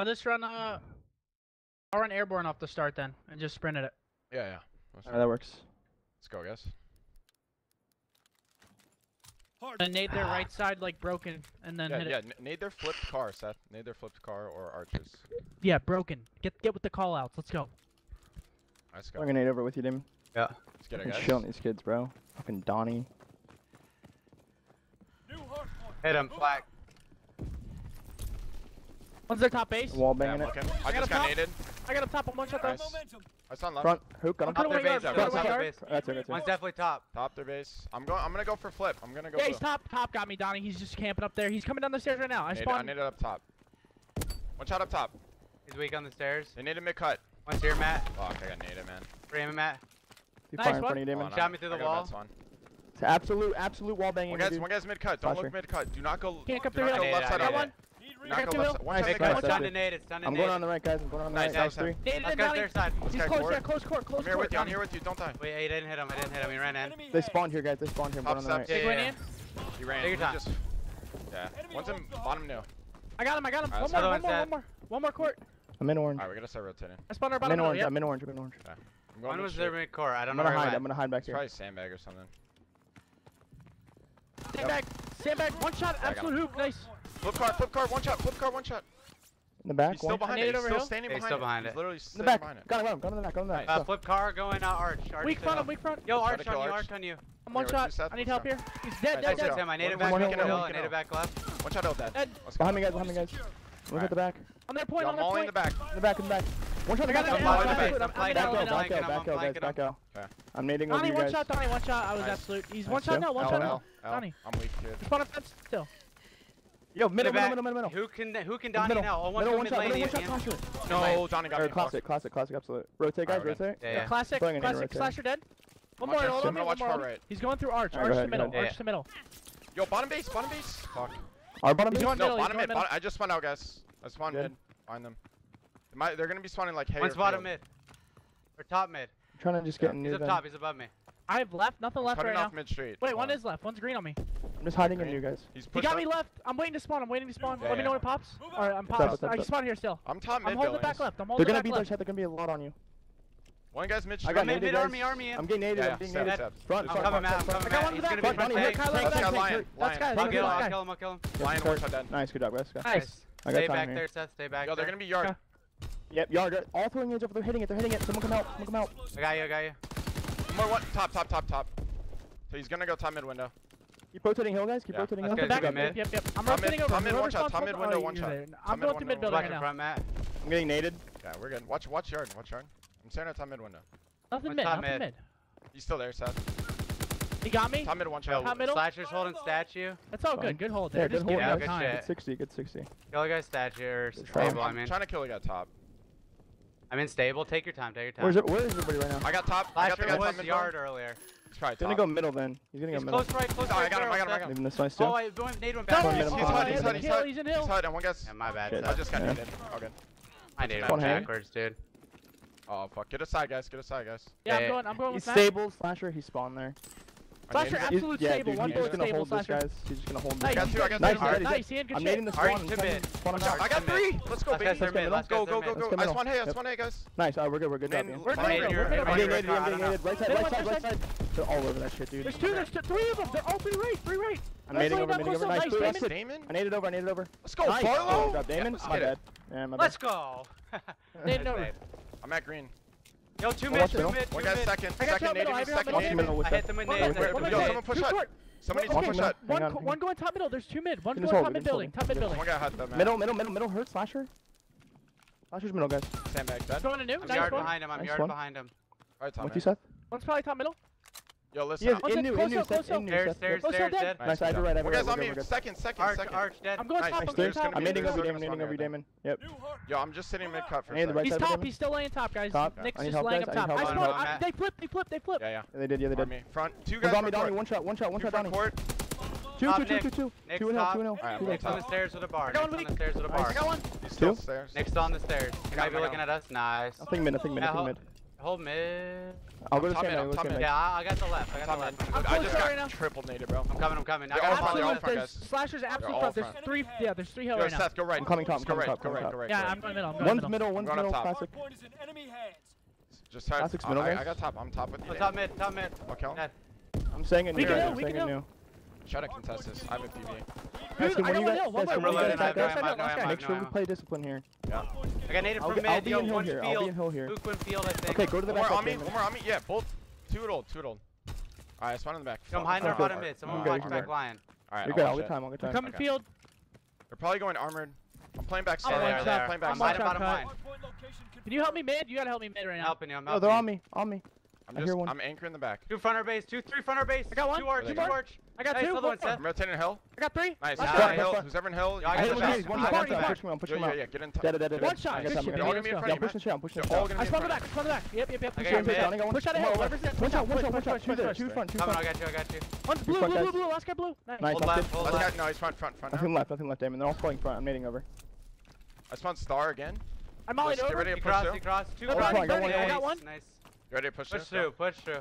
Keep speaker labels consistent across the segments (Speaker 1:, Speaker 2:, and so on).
Speaker 1: I'll just run uh, I'll run airborne off the start then, and just sprint at it.
Speaker 2: Yeah, yeah.
Speaker 3: All
Speaker 2: right,
Speaker 3: that works.
Speaker 2: Let's go, guys.
Speaker 1: And nade their right side like broken, and then
Speaker 2: yeah,
Speaker 1: hit
Speaker 2: yeah.
Speaker 1: it.
Speaker 2: Yeah, nade their flipped car, Seth. Nade their flipped car or arches.
Speaker 1: Yeah, broken. Get get with the call outs. Let's go.
Speaker 3: I'm gonna nade over with you, Damon. Yeah.
Speaker 2: Let's get it, guys.
Speaker 3: Shilling these kids, bro. Fucking Donnie.
Speaker 4: Hit him, Black.
Speaker 1: One's their top base.
Speaker 3: Wall banging yeah, it.
Speaker 2: Looking. I,
Speaker 1: I got
Speaker 2: just got naded.
Speaker 1: I got up top. I'm one shot though.
Speaker 2: Nice. I saw left.
Speaker 3: Front. Who Got him.
Speaker 1: Top their
Speaker 4: base. Top their base.
Speaker 3: That's it. That's. Mine's
Speaker 4: definitely top.
Speaker 2: Top their base. I'm going. I'm gonna go for flip. I'm gonna go.
Speaker 1: Yeah, he's top. Top got me, Donnie. He's just camping up there. He's coming down the stairs right now. I
Speaker 2: spawned. I naded up top. One shot up top.
Speaker 4: He's weak on the stairs.
Speaker 2: They naded mid cut.
Speaker 4: One's here, Matt.
Speaker 2: Fuck, I got naded, man.
Speaker 4: Ram Matt.
Speaker 1: Nice one.
Speaker 2: in
Speaker 4: Shot me through the wall.
Speaker 3: Absolute, absolute wall banging.
Speaker 2: One guy's, one guy's mid cut. Don't look mid cut. Do not go.
Speaker 3: Can't
Speaker 2: come
Speaker 1: through.
Speaker 2: Go left side.
Speaker 4: Got one.
Speaker 2: Knock
Speaker 1: him
Speaker 2: left. One
Speaker 3: I'm going on the right, guys. I'm going on the right.
Speaker 2: Nice,
Speaker 3: three.
Speaker 1: Nate,
Speaker 4: Let's their side.
Speaker 1: He's close. Yeah, close court. Close court.
Speaker 2: I'm here with you. I'm here with you. Don't die.
Speaker 4: Wait, he didn't hit him. I didn't hit him. He ran in.
Speaker 3: They spawned here, guys. They spawned here. I'm going on the right.
Speaker 1: He
Speaker 4: went
Speaker 1: in.
Speaker 2: He ran.
Speaker 4: Take your time.
Speaker 2: Yeah. One's in bottom new.
Speaker 1: I got him. I got him. One more. One more. One more. One more court.
Speaker 3: I'm in orange.
Speaker 2: All right, we gotta start rotating.
Speaker 1: I spawned our bottom.
Speaker 3: I'm
Speaker 1: in
Speaker 3: orange. I'm in orange. I'm in orange.
Speaker 2: I'm
Speaker 4: One was there mid core. I don't know.
Speaker 3: I'm.
Speaker 4: Gonna
Speaker 3: hide. I'm gonna hide back here.
Speaker 2: Probably sandbag or something.
Speaker 1: Sandbag. Sandbag. One shot. Absolute hoop. Nice.
Speaker 2: Flip card, flip card, one shot, flip card, one shot.
Speaker 3: In the back.
Speaker 2: He's still behind it. He's still standing behind, it.
Speaker 4: still behind
Speaker 2: it.
Speaker 4: it.
Speaker 2: He's literally
Speaker 3: in the back.
Speaker 2: behind it.
Speaker 3: Got him. Go to the back. Go to the back.
Speaker 4: Uh, flip car going out arch. arch
Speaker 1: weak front. Weak front.
Speaker 4: Yo, arch on you.
Speaker 2: Arch
Speaker 4: on you.
Speaker 1: I'm one shot. I need help here. He's dead. Dead. Dead.
Speaker 4: I need
Speaker 2: it
Speaker 4: back. I need
Speaker 2: it
Speaker 4: back left.
Speaker 2: One shot out dead.
Speaker 3: Behind me guys. Behind me guys. Look at the back.
Speaker 1: On their point. On their point.
Speaker 2: All in the back.
Speaker 3: In the back. In the back. One shot.
Speaker 1: I got
Speaker 3: it.
Speaker 4: I'm flanking.
Speaker 3: Back out. Back out. Guys. Back out. I'm nading
Speaker 1: with
Speaker 3: you guys.
Speaker 1: Donnie, one shot. Donnie, one shot. I was absolute. He's one shot now. One shot now. Donnie.
Speaker 2: I'm weak, kid.
Speaker 1: Just on a fence still.
Speaker 3: Yo, middle,
Speaker 4: middle,
Speaker 3: middle, middle, middle.
Speaker 4: Who can who can Donnie middle. now? I want
Speaker 3: middle, one shot,
Speaker 4: lane
Speaker 3: middle, one shot, classic.
Speaker 2: No, Donnie got
Speaker 3: or,
Speaker 2: me.
Speaker 3: Classic, classic, classic, absolute. Rotate, guys,
Speaker 2: right,
Speaker 3: rotate.
Speaker 1: Classic, classic, slasher dead. One more, hold on, one more.
Speaker 2: Right.
Speaker 1: He's going through arch, arch to middle, arch to middle.
Speaker 2: Yo, bottom base, bottom base. Fuck.
Speaker 3: Our bottom base.
Speaker 2: No,
Speaker 1: middle,
Speaker 2: bottom mid. Bottom, I just spawned out, guys. I spawned
Speaker 3: Good.
Speaker 2: mid. Find them. They might, they're gonna be spawning like heavy.
Speaker 4: One's bottom mid. Or top mid.
Speaker 3: I'm trying to just get in
Speaker 4: new.
Speaker 3: He's
Speaker 4: up top. He's above me.
Speaker 1: I have left. Nothing I'm
Speaker 2: left
Speaker 1: right now.
Speaker 2: Off mid street.
Speaker 1: Wait, one is left. One's green on me.
Speaker 3: I'm just hiding in you guys.
Speaker 2: He's
Speaker 1: he got
Speaker 2: up.
Speaker 1: me left. I'm waiting to spawn. I'm waiting to spawn.
Speaker 2: Yeah,
Speaker 1: Let
Speaker 2: yeah.
Speaker 1: me know when it pops. All right,
Speaker 3: I'm
Speaker 1: popped. I spawn here still.
Speaker 2: I'm top mid.
Speaker 1: I'm holding
Speaker 2: it
Speaker 1: back left. I'm holding They're
Speaker 3: gonna be
Speaker 1: there.
Speaker 3: They're gonna be a lot on you.
Speaker 2: One guy's mid.
Speaker 3: I got
Speaker 4: mid, mid army, army. In.
Speaker 3: I'm getting naded. I'm getting naded. Front, front, front, front.
Speaker 1: I got one in the back.
Speaker 4: Front,
Speaker 2: front,
Speaker 3: front.
Speaker 2: Kyle's
Speaker 3: got
Speaker 2: lion.
Speaker 1: That's guy.
Speaker 4: I'll kill him. I'll kill him. I'll kill him.
Speaker 2: Lion one shot dead.
Speaker 3: Nice. Good job, guys.
Speaker 1: Nice.
Speaker 4: Stay back there, Seth. Stay back.
Speaker 2: Yo, they're gonna be yard.
Speaker 3: Yep, yard. All throwing edge over. They're hitting it. They're hitting it. Someone come out. Someone come out.
Speaker 4: I got you. I got you.
Speaker 2: More one. Top, top, top, top. So he's gonna go top mid window.
Speaker 3: Keep rotating hill, guys. Keep
Speaker 2: yeah.
Speaker 3: rotating hill.
Speaker 1: Back up
Speaker 4: mid.
Speaker 1: Yep, yep. I'm
Speaker 2: top
Speaker 1: rotating over.
Speaker 2: I'm
Speaker 1: in
Speaker 2: one.
Speaker 1: Top
Speaker 2: mid window, one shot.
Speaker 1: I'm going to mid building right now.
Speaker 3: I'm getting naded.
Speaker 2: Yeah, we're good. Watch, watch yard. Watch yard. I'm staring at top mid window.
Speaker 1: Nothing mid. Nothing
Speaker 4: mid.
Speaker 2: You still there, Seth?
Speaker 1: He got me.
Speaker 2: Top mid, one shot.
Speaker 1: Top middle.
Speaker 4: Slasher's holding statue.
Speaker 1: That's all good. Good hold there.
Speaker 3: Good hold.
Speaker 4: Good shit.
Speaker 3: Good 60. Good 60.
Speaker 4: Kill a guy's statue or stable.
Speaker 2: I'm
Speaker 4: in.
Speaker 2: Trying to kill a guy top.
Speaker 4: I'm in stable. Take your time. Take your time.
Speaker 3: Where's it, where is everybody right now?
Speaker 2: I got top. Slasher I got the guy
Speaker 4: was yard earlier.
Speaker 2: He's probably
Speaker 3: He's gonna go middle then. He's gonna go middle.
Speaker 4: Close right, close
Speaker 2: oh,
Speaker 4: right.
Speaker 2: I got him, I got him, I got him.
Speaker 3: This nice too.
Speaker 4: Oh, I nade
Speaker 1: him
Speaker 4: back.
Speaker 1: He's
Speaker 3: HUD,
Speaker 1: he's HUD,
Speaker 2: he's HUD.
Speaker 1: He's in hill.
Speaker 2: He's HUD, and one guess.
Speaker 4: Yeah, my bad.
Speaker 2: I just got hit. Oh, good.
Speaker 4: I
Speaker 3: nade
Speaker 4: him backwards, dude.
Speaker 2: Oh, fuck. Get aside, guys. Get aside, guys.
Speaker 1: Yeah, I'm going, I'm going with that.
Speaker 3: He's stable, slasher, he spawned there.
Speaker 1: Slasher, absolute
Speaker 3: He's
Speaker 1: stable.
Speaker 3: Dude,
Speaker 1: one
Speaker 3: door
Speaker 1: stable, Slasher.
Speaker 3: Guys. He's just gonna hold
Speaker 1: nice.
Speaker 3: I
Speaker 2: got two, I got
Speaker 1: nice,
Speaker 2: two.
Speaker 3: Nice,
Speaker 1: nice, he had good
Speaker 3: I'm
Speaker 1: shit.
Speaker 3: Nading the spawn.
Speaker 4: Alright,
Speaker 3: two
Speaker 4: mid.
Speaker 2: I got three! Let's go, baby.
Speaker 3: Let's,
Speaker 4: Let's
Speaker 2: go, go, go, go. I spawn hay,
Speaker 3: I
Speaker 2: spawn hay, guys.
Speaker 3: Nice, alright, we're good, we're good.
Speaker 1: We're good, we're good.
Speaker 4: I'm
Speaker 3: getting naded, I'm getting naded. Right side, right side, right side. They're all over that shit, dude.
Speaker 1: There's two, there's three of them. They're all three right, three right.
Speaker 3: I'm nading over, nading over. Nice,
Speaker 1: Damon.
Speaker 2: Damon.
Speaker 3: I naded over, I naded over.
Speaker 2: Let's go, Barlow!
Speaker 3: Drop Damon. My bad.
Speaker 4: Let's go.
Speaker 1: Naded over.
Speaker 2: I'm at green.
Speaker 4: Yo, two mid. two minutes,
Speaker 2: One guy's second, second
Speaker 1: native,
Speaker 2: second,
Speaker 3: second
Speaker 2: native.
Speaker 3: Middle
Speaker 4: I hit them
Speaker 2: in
Speaker 1: native.
Speaker 2: Yo, someone push shot.
Speaker 1: Someone
Speaker 2: needs to push shot.
Speaker 1: One, one going top middle, there's two mid. One going top mid building, top mid building.
Speaker 2: One guy hot though, man.
Speaker 3: Middle, middle, middle, middle hurt, slasher. Slasher's middle, guys.
Speaker 2: Sandbag, dead.
Speaker 1: Throwing a new,
Speaker 4: I'm
Speaker 1: nice
Speaker 4: yard behind him, I'm yard behind him.
Speaker 2: Alright,
Speaker 3: top
Speaker 2: What'd
Speaker 3: you, Seth?
Speaker 1: One's probably top middle.
Speaker 2: Yo, listen.
Speaker 3: He is in new, in new,
Speaker 1: up, close
Speaker 3: in new,
Speaker 4: Stairs, stairs, stairs, dead.
Speaker 2: Nice,
Speaker 3: Nice, I have
Speaker 2: job.
Speaker 3: it right, I have
Speaker 2: One
Speaker 3: it
Speaker 2: guy's
Speaker 3: right,
Speaker 2: on
Speaker 3: we're
Speaker 2: me.
Speaker 3: good, we're good.
Speaker 2: Second, second,
Speaker 1: Arch,
Speaker 2: second.
Speaker 1: arch dead. I'm going
Speaker 2: Nice,
Speaker 1: top.
Speaker 2: nice.
Speaker 1: I'm going top.
Speaker 3: I'm
Speaker 2: be
Speaker 3: ending
Speaker 2: there's
Speaker 3: over
Speaker 2: gonna
Speaker 3: Damon,
Speaker 2: be
Speaker 3: ending over. Damon. Yep.
Speaker 2: Yo, I'm just sitting mid cut for a
Speaker 3: the
Speaker 2: second.
Speaker 3: right
Speaker 1: He's
Speaker 3: side of
Speaker 1: top. He's still laying top, guys.
Speaker 3: Top.
Speaker 1: Nick's just laying up top. I
Speaker 4: On,
Speaker 1: smoke.
Speaker 4: on,
Speaker 1: I-
Speaker 4: Matt.
Speaker 1: They flip. They flip. They flip.
Speaker 2: Yeah, yeah.
Speaker 3: Yeah, they did, yeah, they did.
Speaker 2: me. Front. Two guys
Speaker 3: on me,
Speaker 2: front
Speaker 3: Donnie. One shot, one shot, one shot,
Speaker 2: front
Speaker 3: Donnie.
Speaker 2: court.
Speaker 3: Two,
Speaker 4: Top
Speaker 3: two, two,
Speaker 4: Nick.
Speaker 3: two, two.
Speaker 4: Nick's
Speaker 3: Two and help,
Speaker 4: top.
Speaker 3: two and help.
Speaker 2: Alright,
Speaker 3: Two
Speaker 2: I'm
Speaker 3: and
Speaker 4: Nick's on the stairs with a bar.
Speaker 1: Going
Speaker 4: Nick's on
Speaker 1: weak.
Speaker 4: the stairs with a bar.
Speaker 1: I got one.
Speaker 2: He's still
Speaker 3: Two.
Speaker 2: stairs.
Speaker 4: Nick's on the stairs. He
Speaker 2: got
Speaker 4: might
Speaker 2: him,
Speaker 4: be
Speaker 2: I got
Speaker 4: looking
Speaker 2: him.
Speaker 4: at us. Nice.
Speaker 3: Nothing mid,
Speaker 4: Hold
Speaker 3: mid. I'll go to
Speaker 2: top mid.
Speaker 3: mid
Speaker 2: top mid.
Speaker 4: Yeah, I, got the left. I got
Speaker 2: top
Speaker 4: the left.
Speaker 1: Mid.
Speaker 2: I just got right
Speaker 1: now.
Speaker 2: triple naded, bro.
Speaker 4: I'm coming. I'm coming.
Speaker 2: They're I
Speaker 4: got
Speaker 2: all front. They're all front, guys.
Speaker 1: Slashers absolute front. There's three. Yeah, there's three hill right now.
Speaker 2: Seth, go right.
Speaker 3: I'm coming top.
Speaker 2: Go right. Go right. Go right.
Speaker 1: Yeah, I'm
Speaker 2: in
Speaker 1: the middle.
Speaker 3: One's
Speaker 1: middle.
Speaker 3: One's middle. Classic.
Speaker 2: Just hard.
Speaker 3: Classic's middle.
Speaker 2: I got top. I'm top with you.
Speaker 4: Oh, top mid. Top mid.
Speaker 2: Okay.
Speaker 3: I'm saying it new. I'm saying it new.
Speaker 2: Try to contest this. I have a PV.
Speaker 3: Guys, when you guys, guys, when you guys, make sure we play discipline here.
Speaker 2: Yeah.
Speaker 4: I got naded from
Speaker 3: mid. I'll be
Speaker 4: Yo,
Speaker 3: in hill. Field. I'll be in hill here.
Speaker 4: Luke Field, I think.
Speaker 3: Okay, go to the
Speaker 2: one
Speaker 3: back.
Speaker 2: More on me. One more on me. Yeah, both. Two at old. Two at old. All right, spawn in the back.
Speaker 4: I'm behind our bottom mid. Someone watch back
Speaker 3: lion.
Speaker 4: All
Speaker 2: right,
Speaker 3: you're good. All
Speaker 2: the
Speaker 3: time. All
Speaker 1: the
Speaker 3: time.
Speaker 1: Coming field.
Speaker 2: They're probably going armored. I'm playing back side.
Speaker 4: I'm
Speaker 2: playing back side.
Speaker 4: Bottom line.
Speaker 1: Can you help me mid? You gotta help me mid right now.
Speaker 4: Helping you. I'm helping. you.
Speaker 3: No, they're on me. On me.
Speaker 2: I'm
Speaker 3: I
Speaker 2: just,
Speaker 3: hear one.
Speaker 2: I'm anchoring the back.
Speaker 4: Two front our base, two, three front our base.
Speaker 1: I got one.
Speaker 4: Two arch, two arch.
Speaker 1: I got
Speaker 4: nice,
Speaker 1: two. One,
Speaker 4: one,
Speaker 2: I'm rotating hill.
Speaker 1: I got three.
Speaker 2: Nice.
Speaker 1: Last
Speaker 4: nice.
Speaker 2: Hill. Who's ever in hill?
Speaker 4: Yeah, I
Speaker 3: hit one.
Speaker 1: He's
Speaker 3: one.
Speaker 1: He's one.
Speaker 3: pushing me. I'm pushing him out.
Speaker 2: Yeah, yeah, get in.
Speaker 3: Dead, I'm
Speaker 1: pushing shot.
Speaker 3: I'm pushing shit. I'm pushing shit.
Speaker 1: I
Speaker 2: spawned
Speaker 1: back. I spawned back. Yep, yep, yep. Push out of hill.
Speaker 3: One shot. One shot. One shot. Two there. Two front. Two
Speaker 4: front. I got you. I got you.
Speaker 1: One's blue. Blue. Blue. Blue. Last guy blue. Nice.
Speaker 4: Hold left. Hold left.
Speaker 2: No, he's front. Front. Front.
Speaker 3: Nothing left. Nothing left. Damon. They're all falling front. I'm nading over.
Speaker 2: I spawned star again.
Speaker 1: I'm all
Speaker 2: over. Get ready to push.
Speaker 4: Cross. Cross. Two.
Speaker 3: I got one. I
Speaker 1: got one.
Speaker 4: Nice.
Speaker 2: Ready to push,
Speaker 4: push
Speaker 2: through?
Speaker 4: Push through.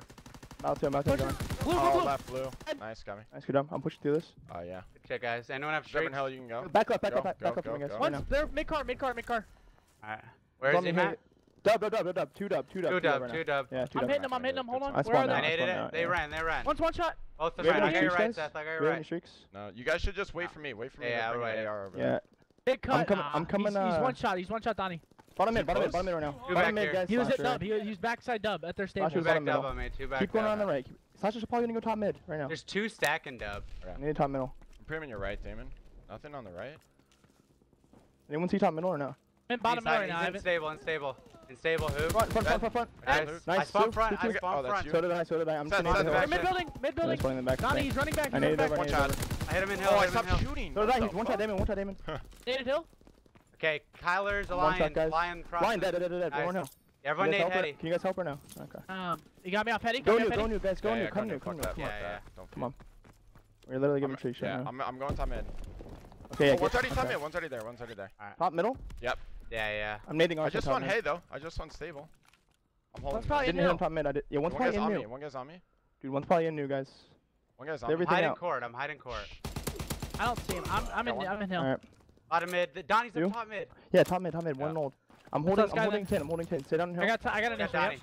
Speaker 3: Mouth two, mouth
Speaker 1: two,
Speaker 3: going.
Speaker 1: Blue, blue, blue.
Speaker 2: left, blue. Nice, got me.
Speaker 3: Nice, good job. I'm pushing through this.
Speaker 2: Oh, uh,
Speaker 4: yeah. Okay, guys. Anyone have streaks?
Speaker 2: hell, you can go.
Speaker 3: Back up, back
Speaker 2: go,
Speaker 3: up, back,
Speaker 2: go,
Speaker 3: back
Speaker 2: go,
Speaker 3: up.
Speaker 2: Go,
Speaker 1: go. Guys. Once, they're mid-car, mid-car, mid-car.
Speaker 4: Alright. Where is he, Matt?
Speaker 3: Dub, dub, dub, dub, dub. Two dub, two dub.
Speaker 4: Two dub, two, dub.
Speaker 3: Yeah, two
Speaker 1: I'm hitting him, I'm hitting him. Hold on. Where are they?
Speaker 4: I
Speaker 3: needed
Speaker 4: it. They ran, they ran.
Speaker 1: One's one shot.
Speaker 4: Both of them ran. I got your right, Seth. I got your right.
Speaker 3: streaks?
Speaker 2: No, you guys should just wait for me. Wait for me.
Speaker 4: Yeah,
Speaker 2: I'll wait.
Speaker 3: Yeah.
Speaker 1: Big cut.
Speaker 3: I'm
Speaker 1: coming.
Speaker 3: I'm coming.
Speaker 1: He's
Speaker 3: uh,
Speaker 1: one shot. He's one shot, Donnie.
Speaker 3: Bottom mid, bottom mid, bottom mid right now.
Speaker 4: Go
Speaker 3: bottom mid, guys.
Speaker 1: He was at dub. He was, he was backside dub at their
Speaker 3: stage.
Speaker 4: Two back dub on me. Two back.
Speaker 3: Keep going on the right. Slasher's probably gonna go top mid right now.
Speaker 4: There's two stacking dub.
Speaker 3: I need top middle.
Speaker 2: I'm pyramid your right, Damon. Nothing on the right.
Speaker 3: Anyone see top middle or no?
Speaker 1: In bottom middle right now.
Speaker 4: Unstable, unstable. Unstable, who?
Speaker 3: Front, front, front, front, front.
Speaker 4: Nice.
Speaker 3: nice.
Speaker 4: I
Speaker 3: spawn
Speaker 4: front, I spawned
Speaker 2: oh,
Speaker 4: front.
Speaker 3: So did I, so did I. I'm just gonna
Speaker 2: hit
Speaker 3: the
Speaker 2: back.
Speaker 1: Mid building, mid building.
Speaker 3: Running back.
Speaker 1: Donnie, he's running back.
Speaker 3: I need
Speaker 1: back.
Speaker 2: One shot.
Speaker 4: I hit him in hill. Oh, I
Speaker 2: stopped shooting.
Speaker 3: So did I. He's one shot Damon, one shot Damon.
Speaker 1: Naded hill.
Speaker 4: Okay, Kyler's a lion. Lion cross.
Speaker 3: Lion dead, dead, dead, dead.
Speaker 4: Nice.
Speaker 3: One.
Speaker 4: Everyone
Speaker 3: need
Speaker 4: Hetty.
Speaker 3: Can you guys help her now? Okay.
Speaker 1: Um, you got me off Hetty?
Speaker 3: Go new, go new, guys. Go new. Come new, come new.
Speaker 4: Yeah, yeah.
Speaker 3: Come on. We're literally giving tree shit now.
Speaker 2: I'm, going top mid.
Speaker 3: Okay, yeah,
Speaker 2: oh, 130 top mid, 130 there, 130 there. All right.
Speaker 3: Top middle? Yep.
Speaker 4: Yeah, yeah.
Speaker 3: I'm nading
Speaker 2: I just
Speaker 3: want
Speaker 2: hay though. I just want stable. I'm holding.
Speaker 1: One's probably
Speaker 3: didn't hit on top mid. I did. Yeah, one's
Speaker 2: one
Speaker 3: probably in
Speaker 2: on
Speaker 3: new. Me.
Speaker 2: One guy's on me.
Speaker 3: Dude, one's probably in new, guys.
Speaker 2: One guy's on Everything me.
Speaker 3: I'm
Speaker 4: hiding
Speaker 3: out.
Speaker 4: court. I'm hiding court.
Speaker 1: I don't see him. I'm, I'm in. I'm in hill.
Speaker 3: All right.
Speaker 4: Bottom mid. The Donnie's
Speaker 3: you?
Speaker 4: up top mid.
Speaker 3: Yeah, top mid, top mid.
Speaker 2: Yeah.
Speaker 3: One old. I'm holding. I'm holding ten. I'm holding ten. Sit down
Speaker 1: here.
Speaker 3: I
Speaker 1: got. I got an issue.
Speaker 4: Donnie.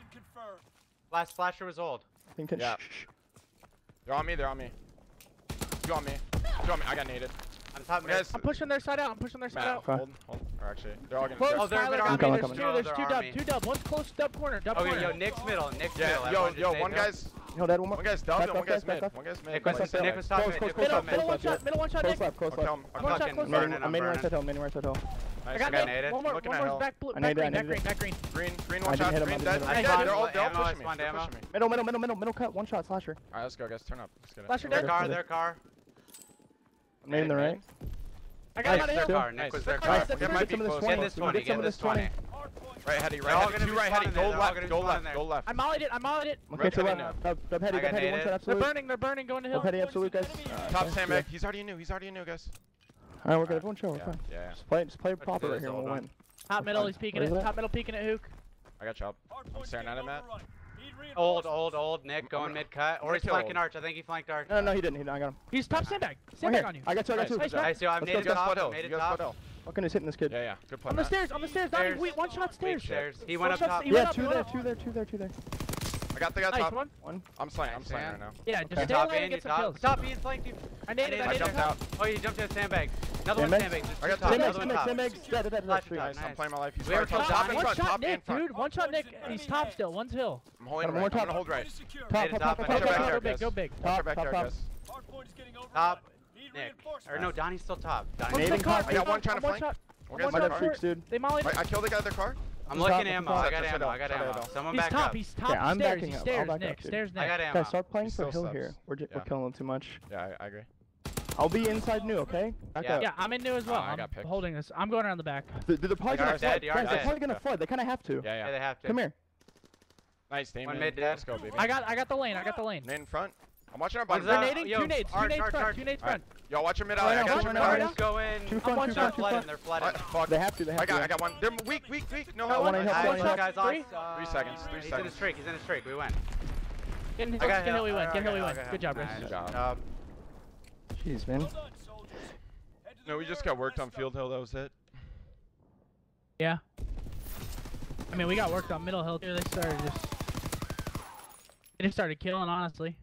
Speaker 4: Last slasher was old.
Speaker 3: Think ten.
Speaker 2: Yeah. They're on me. They're on me. You on me. You on me. I got naded.
Speaker 4: I'm top mid.
Speaker 2: Guys,
Speaker 1: I'm pushing their side out. I'm pushing their side
Speaker 2: Matt,
Speaker 1: out.
Speaker 2: Hold, hold. Or actually, they're all gonna.
Speaker 4: Oh, they're
Speaker 3: coming.
Speaker 1: There's two. There's two dub. Two dub. One's close dub corner. Dub corner. okay.
Speaker 4: Yo, Nick's middle. Nick's
Speaker 2: yeah,
Speaker 4: middle.
Speaker 2: Yo, yo, one guy's.
Speaker 3: Hold that one more.
Speaker 2: One guy's down, one guy's mid. One guy's mid.
Speaker 3: Close, close, close.
Speaker 1: Middle one shot, middle one shot.
Speaker 3: Close left, close left.
Speaker 1: One shot,
Speaker 4: close
Speaker 3: left.
Speaker 4: I'm
Speaker 3: main right shot hill, main right shot hill.
Speaker 1: I got naded. One more, one more. Back blue, back green, back green, back green.
Speaker 2: Green, green, one shot, green dead.
Speaker 4: I'm
Speaker 2: they're all
Speaker 4: dead.
Speaker 2: Pushing me, they're pushing me.
Speaker 3: Middle, middle, middle, middle, middle cut. One shot, slasher.
Speaker 2: Alright, let's go guys, turn up.
Speaker 1: Slasher dead.
Speaker 4: Their car, their car.
Speaker 3: Main the right.
Speaker 1: I got him out of hill.
Speaker 4: Nice, their car, Nick was
Speaker 1: their car. That
Speaker 2: might be close.
Speaker 4: Get this 20,
Speaker 3: get
Speaker 4: this
Speaker 3: 20.
Speaker 2: Right heady, right heady, two right heady, go left, go left, go left.
Speaker 1: I mollied it, I mollied it.
Speaker 3: Okay, to left, up heady, up
Speaker 4: uh,
Speaker 3: heady, one shot absolute.
Speaker 1: They're burning, they're burning, going to hill.
Speaker 3: Up heady, absolute, guys.
Speaker 2: Top sandbag, he's already new, he's already new, guys.
Speaker 3: Alright, we're good, everyone chill, we're fine. Just play, just play proper right here, we'll win.
Speaker 1: Top middle, he's peeking it, top middle peeking at Hook.
Speaker 2: I got chopped. I'm staring at him, Matt.
Speaker 4: Old, old, old. Nick going mid cut. Or he's flanking arch. I think he flanked arch.
Speaker 3: No, no, he didn't. He, I got him.
Speaker 1: He's top sandbag. Sandbag on you.
Speaker 3: I got two. I got two.
Speaker 4: I see. I'm I
Speaker 2: made it
Speaker 4: top.
Speaker 2: Made it
Speaker 4: top
Speaker 2: foothill.
Speaker 3: Fucking is hitting this kid.
Speaker 2: Yeah, yeah. Good play,
Speaker 1: On the
Speaker 2: Matt.
Speaker 1: stairs, on the stairs, Donnie.
Speaker 4: Stairs.
Speaker 1: Wait, one shot
Speaker 4: Weak
Speaker 1: stairs.
Speaker 4: stairs. He
Speaker 1: One
Speaker 4: went up top.
Speaker 1: sta- he went
Speaker 3: Yeah,
Speaker 1: up,
Speaker 3: two
Speaker 1: went
Speaker 3: there, two there, two there, two there.
Speaker 2: I got the guy
Speaker 1: Nice
Speaker 2: top.
Speaker 1: one.
Speaker 3: One.
Speaker 2: I'm slaying. I'm slaying right now.
Speaker 1: Yeah, just
Speaker 3: Okay.
Speaker 1: stay
Speaker 4: Top
Speaker 1: alive and get some
Speaker 4: top.
Speaker 1: kills.
Speaker 4: Top, he flanked you.
Speaker 1: I naded, I
Speaker 4: I
Speaker 2: I
Speaker 1: naded.
Speaker 2: jumped out.
Speaker 4: Oh, you jumped to the sandbag. Another one
Speaker 3: Sandbags?
Speaker 4: sandbag. Just
Speaker 2: I got
Speaker 4: two top.
Speaker 2: top.
Speaker 3: Sandbags,
Speaker 4: Another one
Speaker 3: sandbags,
Speaker 4: top.
Speaker 3: sandbags. Dead, dead, dead,
Speaker 4: Flash
Speaker 3: dead.
Speaker 4: your top.
Speaker 2: Nice. I'm
Speaker 4: Nice.
Speaker 2: playing my life. He's
Speaker 4: We are
Speaker 2: right top,
Speaker 4: top
Speaker 2: top
Speaker 4: nine.
Speaker 2: in
Speaker 1: One
Speaker 2: front.
Speaker 1: shot
Speaker 2: Top in
Speaker 1: Nick,
Speaker 2: front.
Speaker 1: dude. One shot Nick. He's top still. One's hill.
Speaker 2: I'm holding
Speaker 3: Got him,
Speaker 2: right.
Speaker 3: one
Speaker 2: I'm
Speaker 3: top.
Speaker 2: gonna hold right.
Speaker 3: Top,
Speaker 4: Made it
Speaker 3: top,
Speaker 4: top.
Speaker 3: top,
Speaker 4: I
Speaker 3: top,
Speaker 2: Go
Speaker 4: Go
Speaker 2: back
Speaker 3: top,
Speaker 2: there,
Speaker 1: Go big,
Speaker 2: guys.
Speaker 1: go big.
Speaker 2: Watch
Speaker 3: Top,
Speaker 2: your back
Speaker 3: top,
Speaker 2: there,
Speaker 3: top.
Speaker 2: guys.
Speaker 4: Top. Nick. Or no, Donnie's still top. Donnie's
Speaker 3: Nading
Speaker 1: One
Speaker 3: car.
Speaker 1: shot,
Speaker 2: I got one trying to
Speaker 1: one
Speaker 2: flank.
Speaker 1: shot.
Speaker 2: One
Speaker 1: One
Speaker 2: guy's
Speaker 3: Might
Speaker 2: in
Speaker 3: have
Speaker 2: the car.
Speaker 3: freaks, dude.
Speaker 1: They mollied.
Speaker 2: Wait, I killed the guy at their car.
Speaker 4: I'm
Speaker 3: Top,
Speaker 4: looking
Speaker 3: top,
Speaker 4: ammo. I got ammo. I got ammo. Someone
Speaker 1: He's
Speaker 4: back
Speaker 1: top.
Speaker 4: up.
Speaker 1: He's top.
Speaker 3: Okay, I'm
Speaker 1: stairs.
Speaker 3: backing
Speaker 1: He's
Speaker 3: up. I'll
Speaker 1: stairs.
Speaker 3: back
Speaker 1: Nick.
Speaker 3: up, dude.
Speaker 1: Stairs.
Speaker 4: I got ammo.
Speaker 3: Guys, start playing for Hill here. We're, j- we're killing him too much.
Speaker 2: Yeah, I, I agree.
Speaker 3: I'll be inside new, okay? Back
Speaker 4: Yeah.
Speaker 3: up.
Speaker 1: Yeah, I'm in new as well.
Speaker 2: Oh, I
Speaker 1: I'm
Speaker 2: got picked.
Speaker 1: holding this. I'm going around the back.
Speaker 3: Th- They're probably
Speaker 2: I
Speaker 3: gonna
Speaker 2: our
Speaker 3: flood.
Speaker 4: dead,
Speaker 3: Guys, they're probably gonna flood. They kind of have to.
Speaker 2: Yeah,
Speaker 4: Yeah, they have to.
Speaker 3: Come here.
Speaker 2: Nice, Damon.
Speaker 4: mid dead.
Speaker 2: Let's go, baby.
Speaker 1: I got, I got the lane. I got the lane.
Speaker 2: Nade in front. I'm watching our
Speaker 4: One's
Speaker 2: bottom.
Speaker 4: out.
Speaker 1: Grenading, two nades, two nades front, two nades front.
Speaker 2: Y'all watch your mid out.
Speaker 3: Oh,
Speaker 2: I
Speaker 3: yeah,
Speaker 2: got
Speaker 3: one
Speaker 2: your
Speaker 3: more
Speaker 2: mid
Speaker 3: now,
Speaker 2: out.
Speaker 3: right
Speaker 4: Just go in.
Speaker 3: Two
Speaker 1: I'm
Speaker 3: front,
Speaker 1: one
Speaker 3: two
Speaker 1: shot
Speaker 3: front, two
Speaker 4: flooding,
Speaker 3: front.
Speaker 4: they're flooding.
Speaker 2: Uh, fuck.
Speaker 3: They have to, they have
Speaker 2: I
Speaker 3: to.
Speaker 2: got,
Speaker 3: yeah.
Speaker 2: I got one. They're weak, weak, weak. No help.
Speaker 3: one, I
Speaker 2: Nice.
Speaker 3: helped
Speaker 4: Nice,
Speaker 3: one,
Speaker 4: one
Speaker 3: shot.
Speaker 4: guy's
Speaker 1: Three?
Speaker 4: on.
Speaker 2: Three seconds, three
Speaker 4: He's in
Speaker 2: seconds.
Speaker 4: his streak. He's in his streak. We win.
Speaker 1: Get, hit,
Speaker 4: I
Speaker 1: get hill, we win.
Speaker 4: alright,
Speaker 1: Get hill, we
Speaker 4: okay,
Speaker 1: win. Good job,
Speaker 4: nice.
Speaker 1: Bryce.
Speaker 2: Good job.
Speaker 4: job.
Speaker 3: Jeez, man.
Speaker 2: No, we just got worked on field hill. That was it.
Speaker 1: Yeah. I mean, we got worked on middle hill too. They started just. They just started killing, honestly.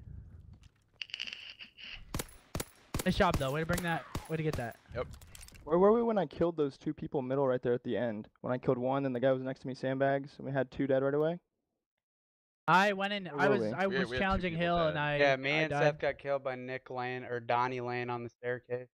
Speaker 1: Nice job, though. Way to bring that. Way to get that. Yep.
Speaker 3: Where were we when I killed those two people middle right there at the end? When I killed one and the guy was next to me sandbags and we had two dead right away?
Speaker 1: I went in. I was.
Speaker 3: we?
Speaker 1: I was
Speaker 2: we had two
Speaker 1: challenging hill,
Speaker 2: dead.
Speaker 1: and I.
Speaker 4: Yeah, me
Speaker 1: I
Speaker 4: and
Speaker 1: died.
Speaker 4: Seth got killed by Nick Lane or Donnie Lane on the staircase.